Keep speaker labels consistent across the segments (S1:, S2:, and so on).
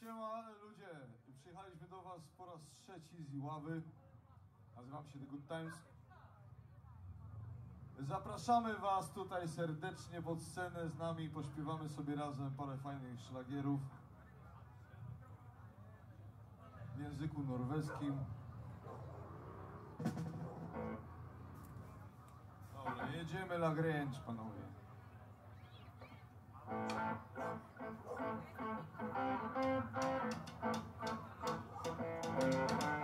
S1: Siema ludzie, przyjechaliśmy do was po raz trzeci z Iławy. Nazywam się The Good Times. Zapraszamy was tutaj serdecznie pod scenę z nami, pośpiewamy sobie razem parę fajnych szlagierów w języku norweskim. Dobra, jedziemy La Grange, panowie. Thank you.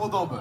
S1: Podobę.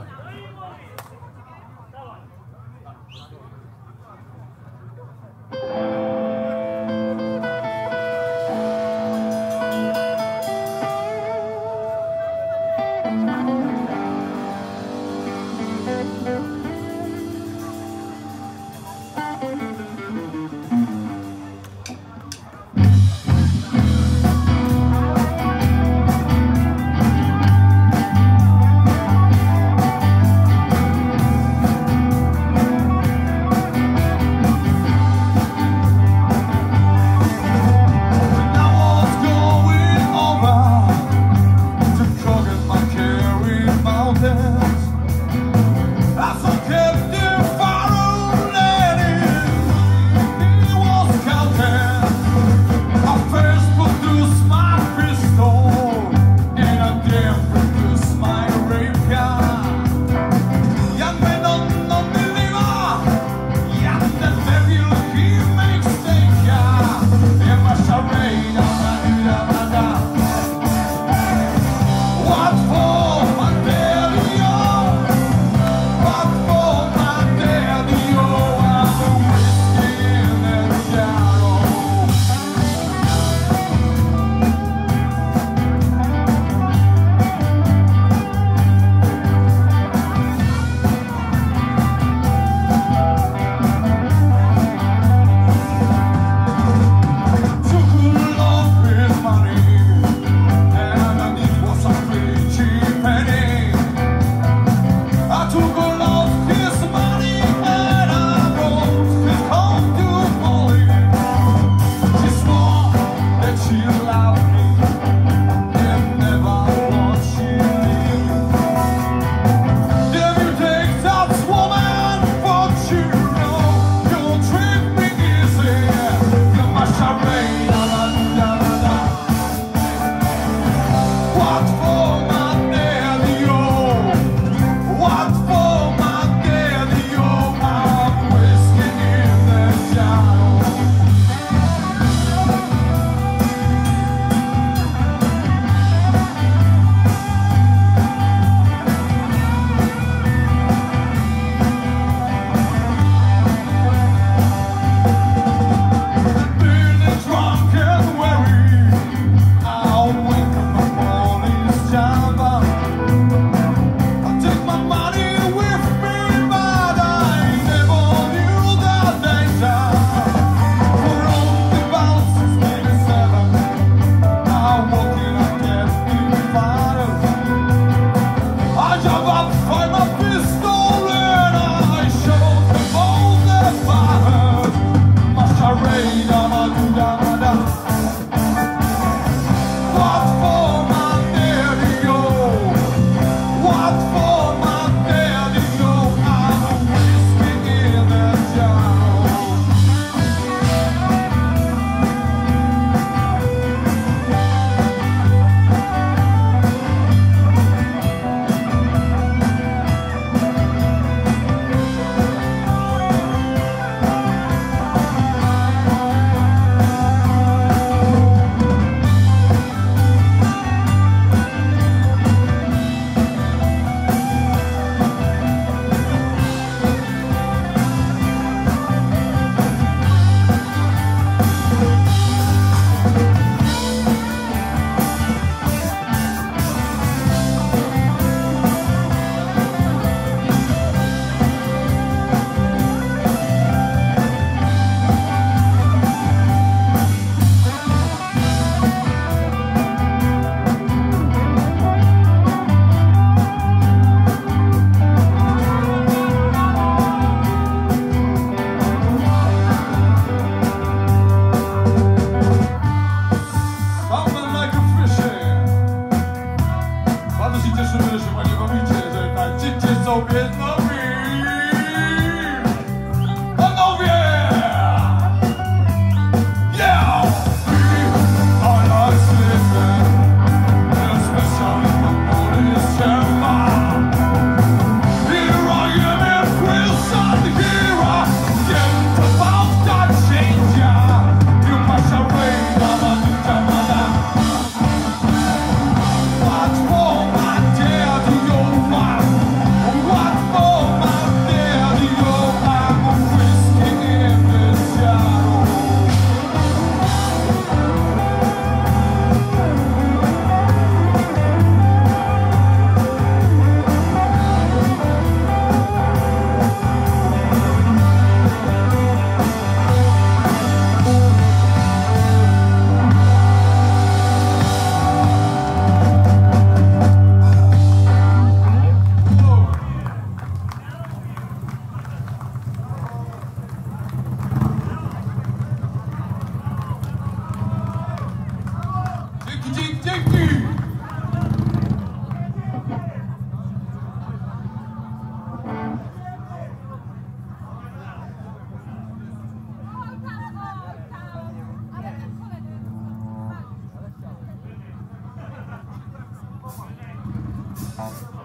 S1: 어.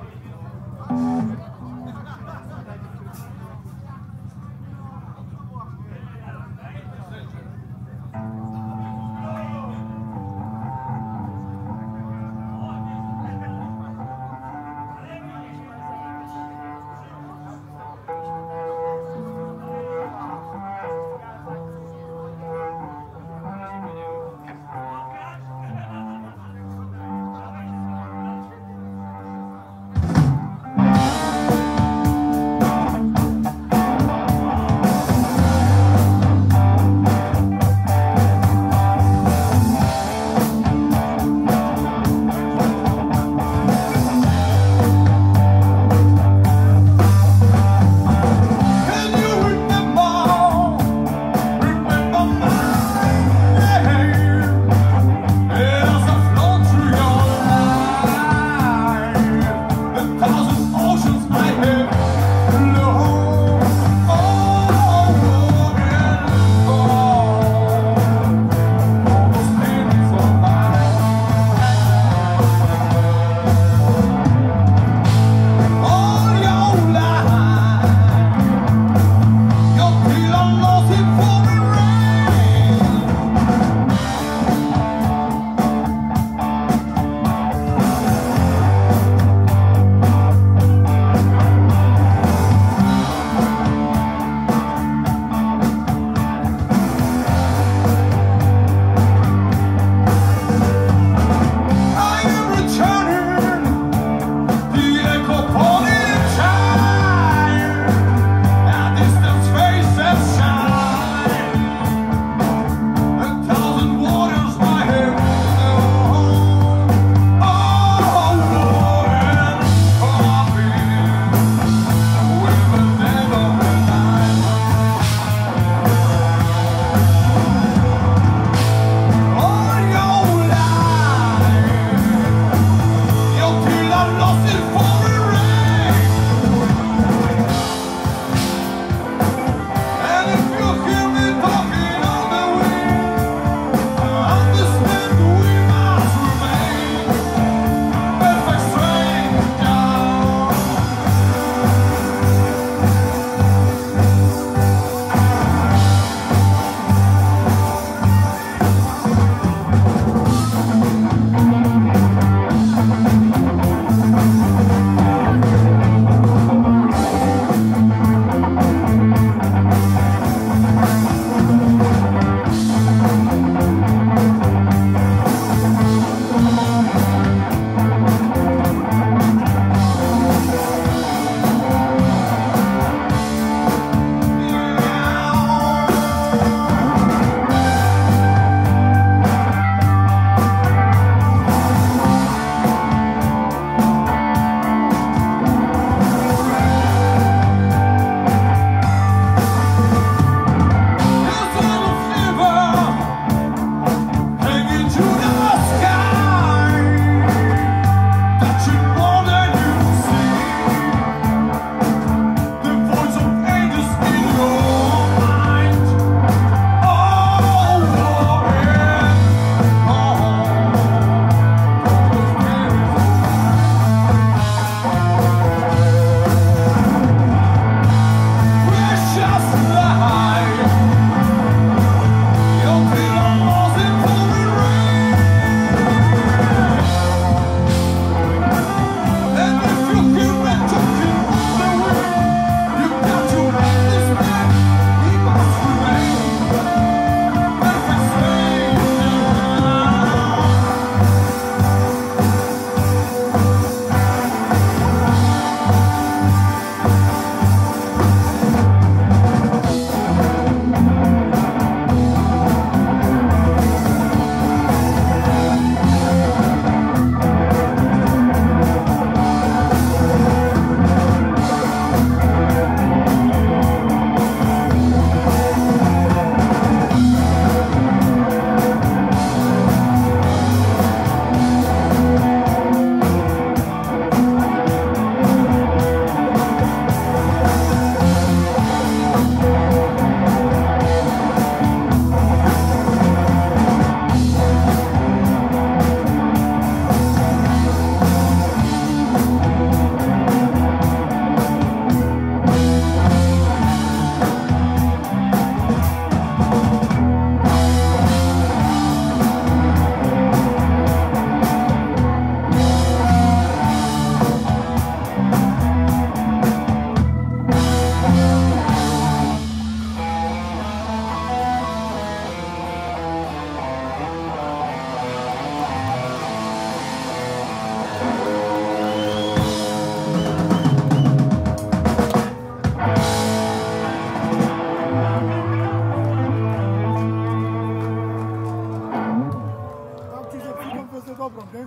S1: bardzo dobrą, nie?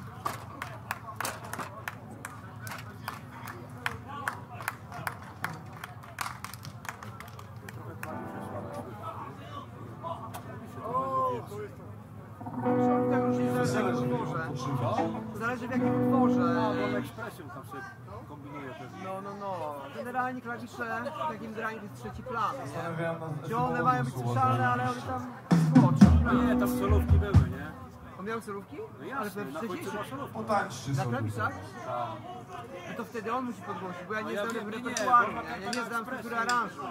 S1: Zależy w jakim utworze.
S2: No, bo e, w ekspresie tam się kombinuje też.
S1: No, no, no. Generalnie klawisze w takim graniu jest trzeci plan, nie? Gdzie one mają być słyszalne, ale one tam...
S2: Nie, tam solówki były, nie?
S1: miał solówki?
S2: No jasne,
S1: ale
S2: na końcu ma.
S3: Potańczcie
S1: Na klawiszach?
S2: Tak.
S1: No to wtedy on musi podgłosić, bo ja nie no
S2: ja
S1: znam repertuaru, ja nie znam struktury aranżu.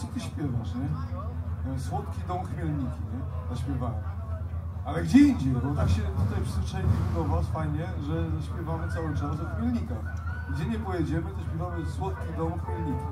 S1: Co ty śpiewasz, nie? Ja mówię, Słodki dom Chmielniki, nie? Zaśpiewałem. Ale gdzie indziej, bo tak się tutaj przyzwyczailiśmy do was fajnie, że śpiewamy cały czas o Chmielnikach. Gdzie nie pojedziemy, to śpiewamy Słodki dom Chmielniki.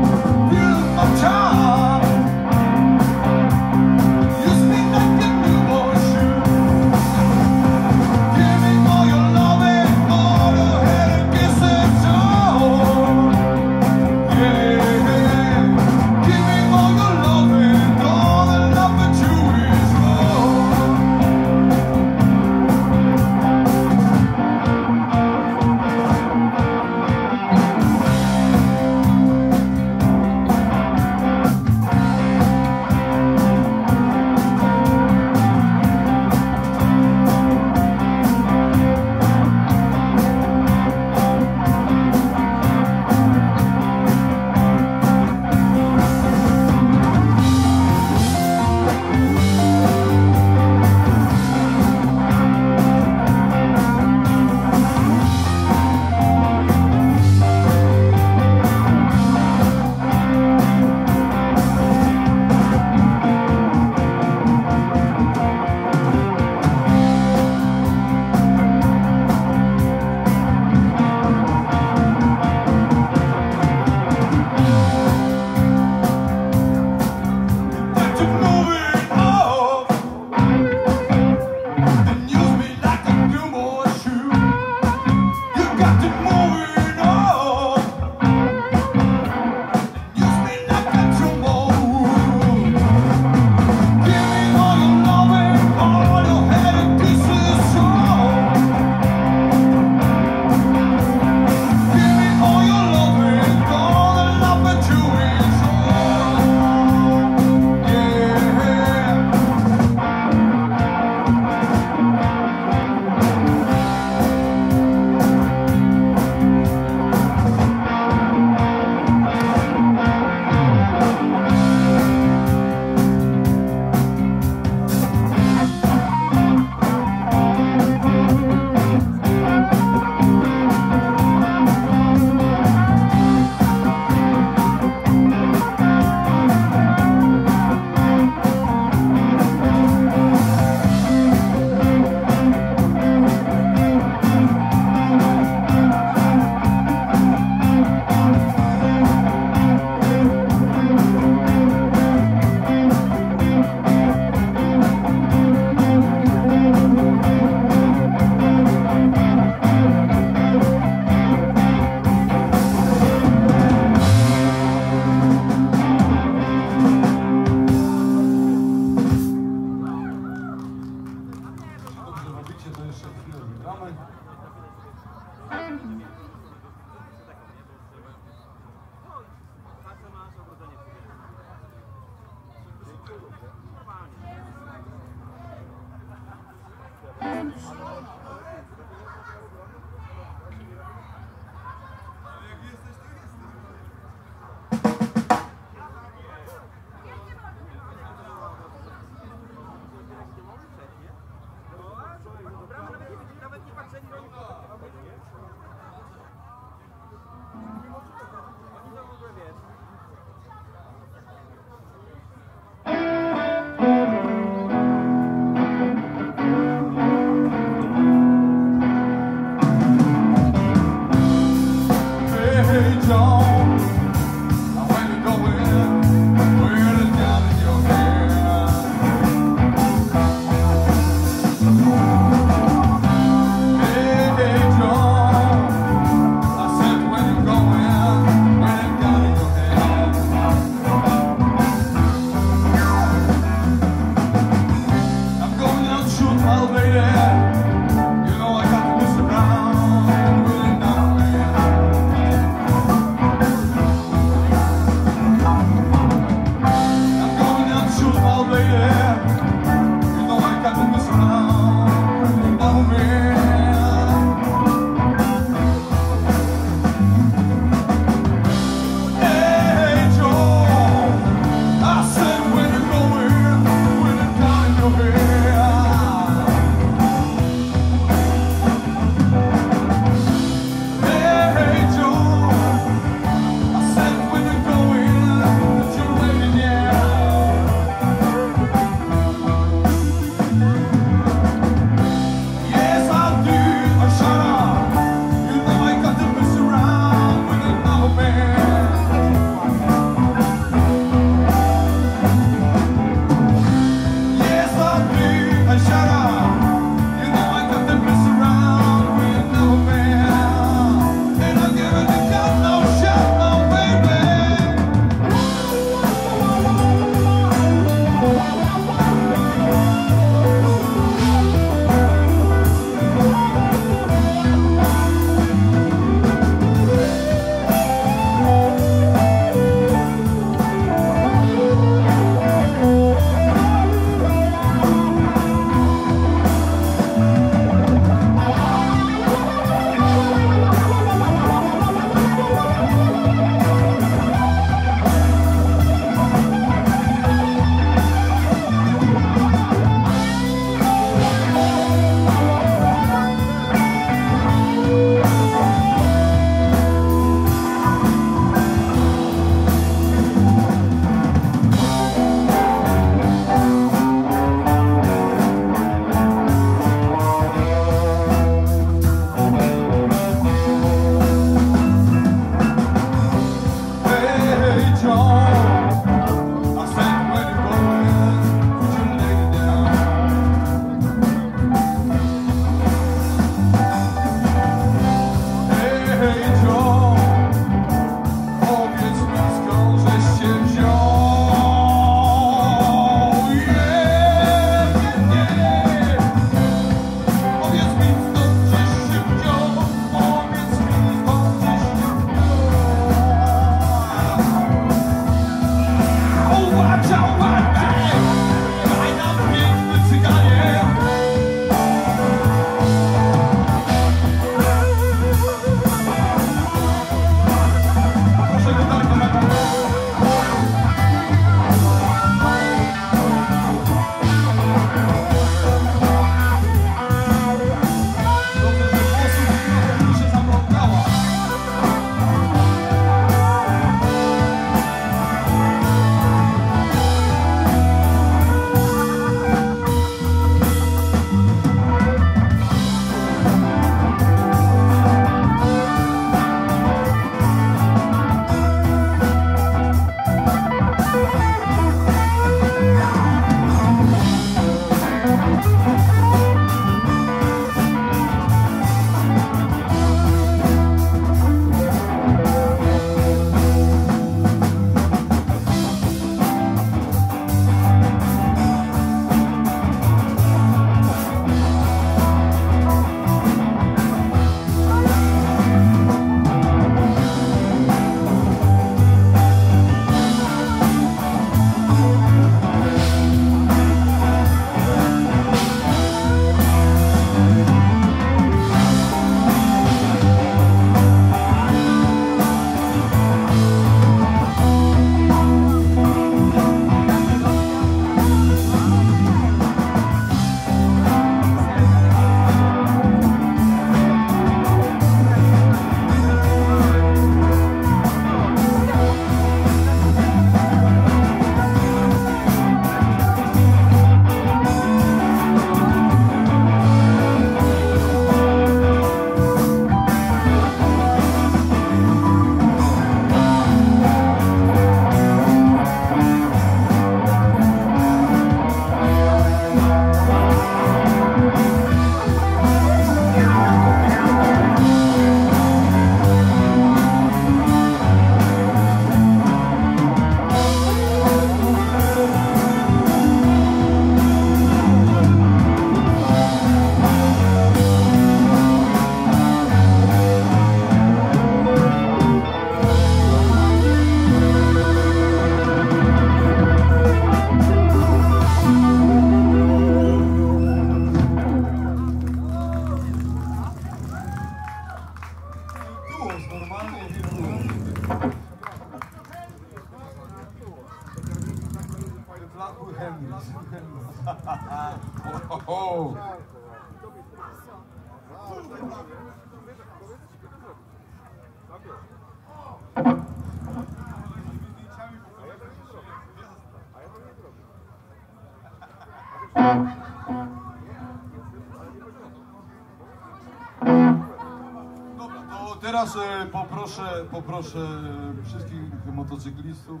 S1: Poproszę, e, wszystkich motocyklistów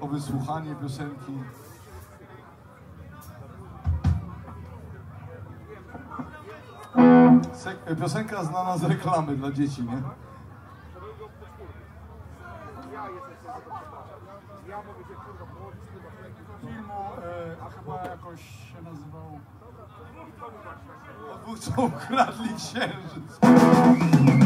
S1: o wysłuchanie piosenki. Piosenka znana z reklamy dla dzieci, nie?
S4: filmu, e, a chyba jakoś się nazywał.
S1: Od dwóch co ukradli księżyc.